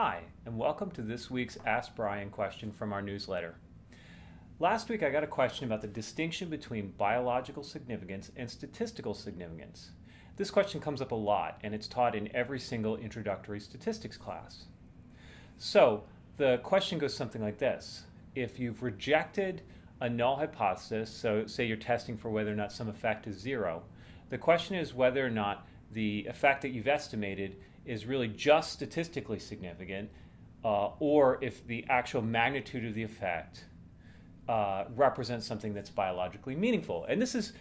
Hi, and welcome to this week's Ask Brian question from our newsletter. Last week I got a question about the distinction between biological significance and statistical significance. This question comes up a lot, and it's taught in every single introductory statistics class. So, the question goes something like this If you've rejected a null hypothesis, so say you're testing for whether or not some effect is zero, the question is whether or not the effect that you've estimated is really just statistically significant, uh, or if the actual magnitude of the effect uh, represents something that's biologically meaningful. And this is,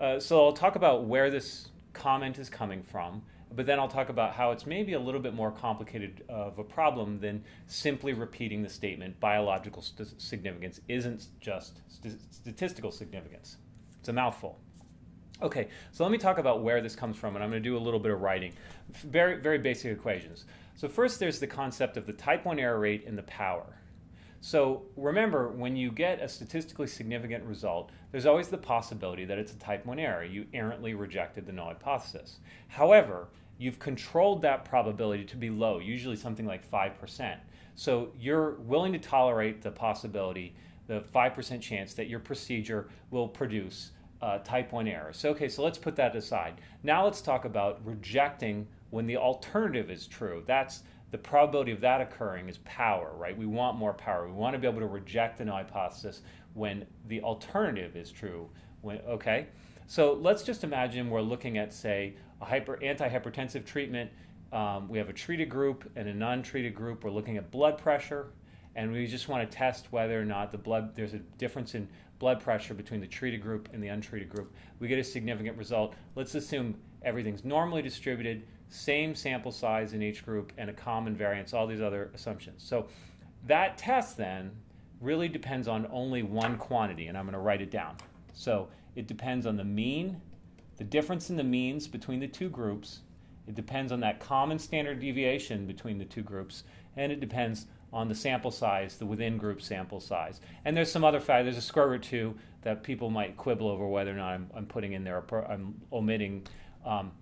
uh, so I'll talk about where this comment is coming from, but then I'll talk about how it's maybe a little bit more complicated of a problem than simply repeating the statement biological st- significance isn't just st- statistical significance. It's a mouthful. Okay, so let me talk about where this comes from, and I'm going to do a little bit of writing. Very, very basic equations. So first, there's the concept of the type 1 error rate and the power. So remember, when you get a statistically significant result, there's always the possibility that it's a type 1 error. You errantly rejected the null hypothesis. However, you've controlled that probability to be low, usually something like 5%. So you're willing to tolerate the possibility, the 5% chance that your procedure will produce uh, type 1 error. So, okay, so let's put that aside. Now let's talk about rejecting when the alternative is true. That's the probability of that occurring is power, right? We want more power. We want to be able to reject an hypothesis when the alternative is true. When, okay? So let's just imagine we're looking at, say, a hyper, antihypertensive treatment. Um, we have a treated group and a non treated group. We're looking at blood pressure, and we just want to test whether or not the blood there's a difference in blood pressure between the treated group and the untreated group. We get a significant result. Let's assume everything's normally distributed, same sample size in each group, and a common variance, all these other assumptions. So that test then really depends on only one quantity, and I'm going to write it down. So it depends on the mean, the difference in the means between the two groups, it depends on that common standard deviation between the two groups, and it depends on the sample size, the within group sample size. And there's some other factor, there's a square root 2 that people might quibble over whether or not I'm, I'm putting in there, I'm omitting. Um,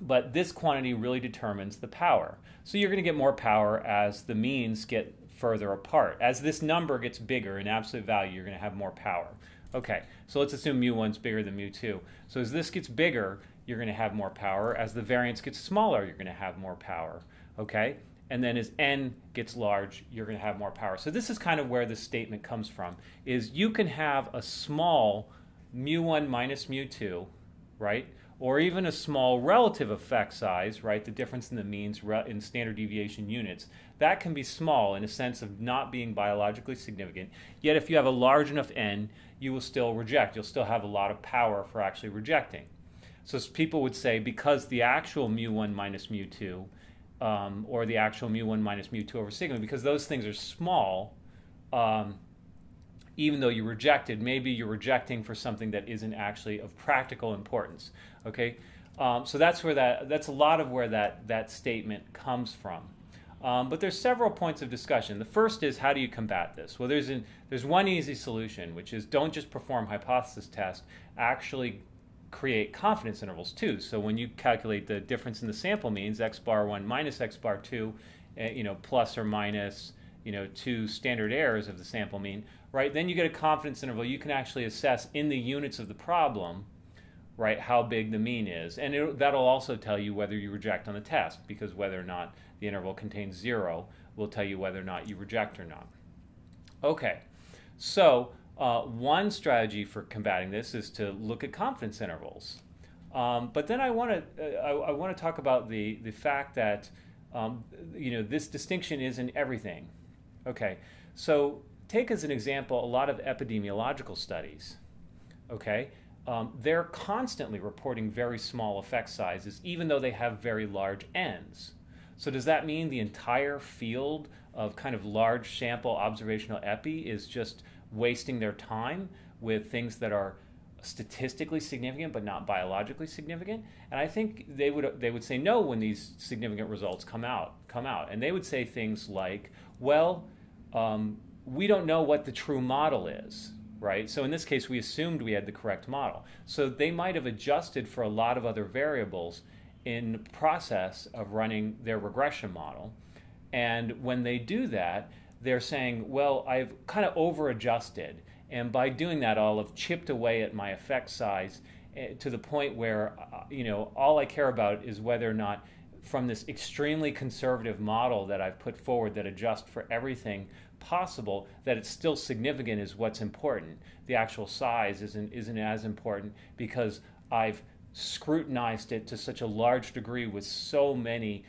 but this quantity really determines the power. So you're going to get more power as the means get further apart. As this number gets bigger in absolute value, you're going to have more power. Okay, so let's assume mu1 is bigger than mu2. So as this gets bigger, you're going to have more power. As the variance gets smaller, you're going to have more power. Okay? And then as n gets large, you're going to have more power. So this is kind of where this statement comes from, is you can have a small mu1 minus mu2, right? Or even a small relative effect size, right? The difference in the means in standard deviation units. That can be small in a sense of not being biologically significant. Yet if you have a large enough n, you will still reject. You'll still have a lot of power for actually rejecting. So people would say because the actual mu1 minus mu2 um, or the actual mu1 minus mu2 over sigma, because those things are small, um, even though you rejected, maybe you're rejecting for something that isn't actually of practical importance. Okay, um, so that's where that that's a lot of where that that statement comes from. Um, but there's several points of discussion. The first is how do you combat this? Well, there's an, there's one easy solution, which is don't just perform hypothesis test, actually create confidence intervals too. So when you calculate the difference in the sample means, x bar 1 minus x bar 2, uh, you know, plus or minus, you know, two standard errors of the sample mean, right? Then you get a confidence interval. You can actually assess in the units of the problem, right, how big the mean is. And it, that'll also tell you whether you reject on the test, because whether or not the interval contains zero will tell you whether or not you reject or not. Okay, so uh, one strategy for combating this is to look at confidence intervals. Um, but then I want to uh, I, I want to talk about the the fact that um, you know this distinction is in everything. Okay, so take as an example a lot of epidemiological studies. Okay, um, they're constantly reporting very small effect sizes, even though they have very large n's. So does that mean the entire field of kind of large sample observational epi is just wasting their time with things that are statistically significant but not biologically significant. And i think they would they would say no when these significant results come out come out. And they would say things like well um, we don't know what the true model is right? So in this case we assumed we had the correct model. So they might have adjusted for a lot of other variables in the process of running their regression model. And when they do that, they're saying, well, I've kind of over adjusted. And by doing that, I'll have chipped away at my effect size eh, to the point where, uh, you know, all I care about is whether or not from this extremely conservative model that I've put forward that adjusts for everything possible, that it's still significant is what's important. The actual size isn't, isn't as important because I've scrutinized it to such a large degree with so many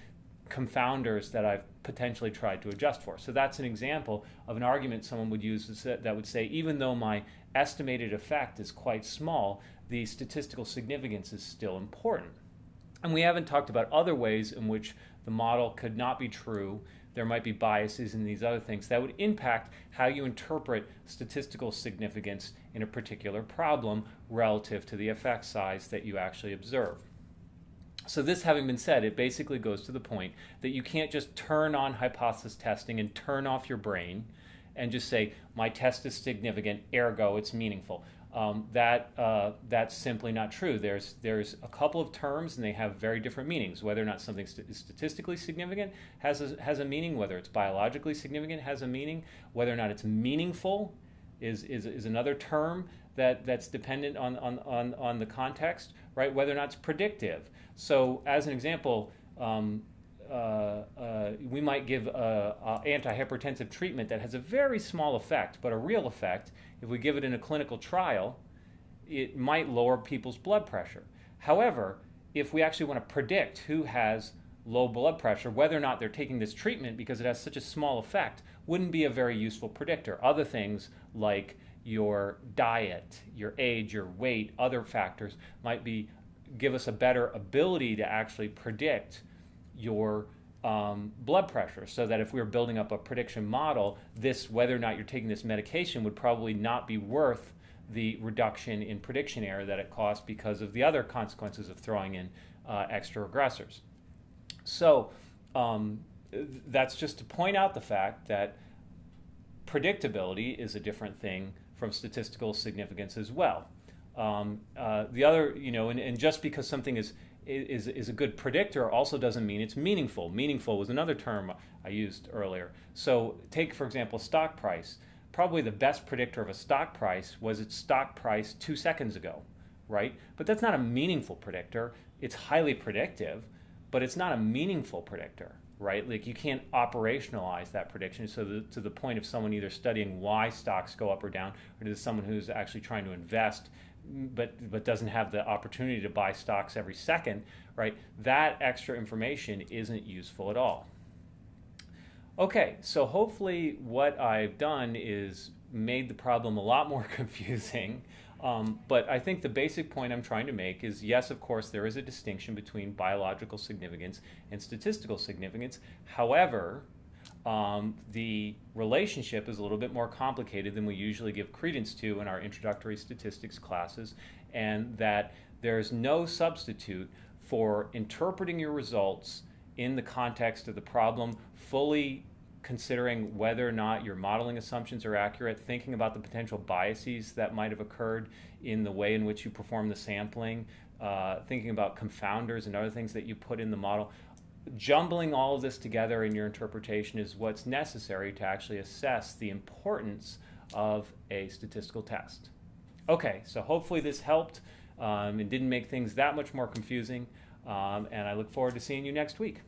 confounders that I've potentially tried to adjust for. So that's an example of an argument someone would use that would say, even though my estimated effect is quite small, the statistical significance is still important. And we haven't talked about other ways in which the model could not be true. There might be biases in these other things that would impact how you interpret statistical significance in a particular problem relative to the effect size that you actually observe. So, this having been said, it basically goes to the point that you can't just turn on hypothesis testing and turn off your brain and just say, my test is significant, ergo it's meaningful. Um, that uh, that's simply not true. There's there's a couple of terms and they have very different meanings. Whether or not something is statistically significant has a, has a meaning. Whether it's biologically significant has a meaning. Whether or not it's meaningful is is, is another term that that's dependent on, on on on the context, right? Whether or not it's predictive. So, as an example. Um, uh, uh, we might give antihypertensive treatment that has a very small effect, but a real effect. If we give it in a clinical trial, it might lower people's blood pressure. However, if we actually want to predict who has low blood pressure, whether or not they're taking this treatment because it has such a small effect, wouldn't be a very useful predictor. Other things like your diet, your age, your weight, other factors might be give us a better ability to actually predict your um, blood pressure so that if we were building up a prediction model, this whether or not you're taking this medication would probably not be worth the reduction in prediction error that it costs because of the other consequences of throwing in uh, extra regressors. So um, that's just to point out the fact that predictability is a different thing from statistical significance as well. Um, uh, the other, you know, and, and just because something is is, is a good predictor also doesn't mean it's meaningful. Meaningful was another term I used earlier. So, take for example stock price. Probably the best predictor of a stock price was its stock price two seconds ago, right? But that's not a meaningful predictor. It's highly predictive, but it's not a meaningful predictor, right? Like you can't operationalize that prediction so the, to the point of someone either studying why stocks go up or down, or to someone who's actually trying to invest but but doesn't have the opportunity to buy stocks every second, right? That extra information isn't useful at all. Okay, so hopefully what I've done is made the problem a lot more confusing. Um, but I think the basic point I'm trying to make is yes, of course, there is a distinction between biological significance and statistical significance. However, um, the relationship is a little bit more complicated than we usually give credence to in our introductory statistics classes, and that there's no substitute for interpreting your results in the context of the problem, fully considering whether or not your modeling assumptions are accurate, thinking about the potential biases that might have occurred in the way in which you perform the sampling, uh, thinking about confounders and other things that you put in the model jumbling all of this together in your interpretation is what's necessary to actually assess the importance of a statistical test. Okay, so hopefully this helped um, and didn't make things that much more confusing, um, and I look forward to seeing you next week.